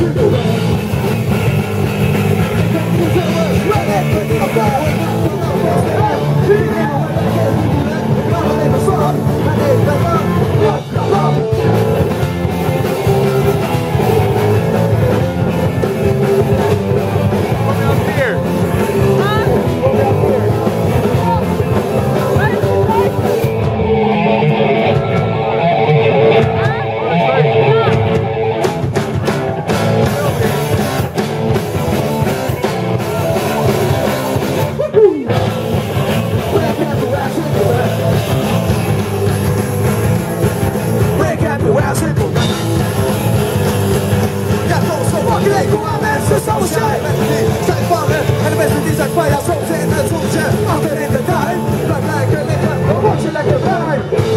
Let's go. fire, so dead, so dead, I'm ready to the black like a leopard, watch you like a.